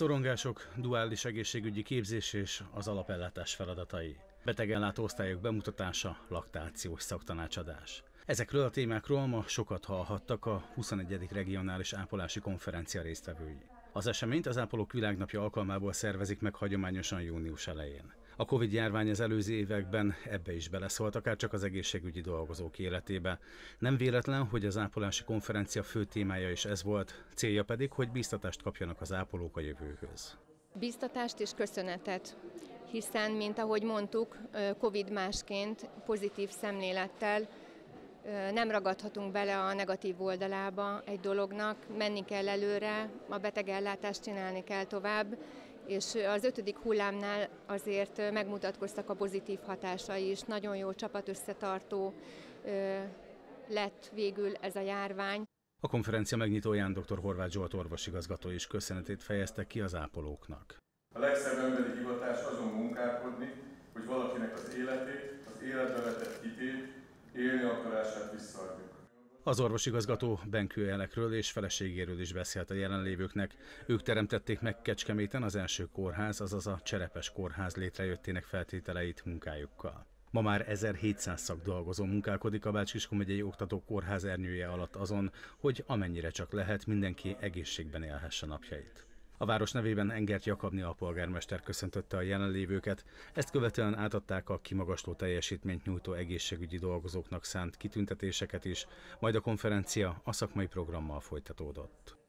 Szorongások, duális egészségügyi képzés és az alapellátás feladatai. Betegellátó osztályok bemutatása, laktációs szaktanácsadás. Ezekről a témákról ma sokat hallhattak a 21. regionális ápolási konferencia résztvevői. Az eseményt az Ápolók Világnapja alkalmából szervezik meg hagyományosan június elején. A Covid-járvány az előző években ebbe is beleszólt, akár csak az egészségügyi dolgozók életébe. Nem véletlen, hogy az ápolási konferencia fő témája is ez volt, célja pedig, hogy biztatást kapjanak az ápolók a jövőhöz. Biztatást és köszönetet, hiszen, mint ahogy mondtuk, Covid másként, pozitív szemlélettel nem ragadhatunk bele a negatív oldalába egy dolognak, menni kell előre, a betegellátást csinálni kell tovább, és az ötödik hullámnál azért megmutatkoztak a pozitív hatásai is. Nagyon jó csapat összetartó lett végül ez a járvány. A konferencia megnyitóján dr. Horváth Zsolt orvosigazgató is köszönetét fejezte ki az ápolóknak. A legszebb emberi hivatás azon munkálkodni, hogy valakinek az életét, az életbe vetett hitét, élni akarását visszaadjuk. Az orvosigazgató Benkő Elekről és feleségéről is beszélt a jelenlévőknek. Ők teremtették meg Kecskeméten az első kórház, azaz a Cserepes kórház létrejöttének feltételeit munkájukkal. Ma már 1700 szakdolgozó munkálkodik a Bács-Kiskun megyei oktató kórház ernyője alatt azon, hogy amennyire csak lehet, mindenki egészségben élhesse napjait. A város nevében Engert Jakabni a polgármester köszöntötte a jelenlévőket, ezt követően átadták a kimagasló teljesítményt nyújtó egészségügyi dolgozóknak szánt kitüntetéseket is, majd a konferencia a szakmai programmal folytatódott.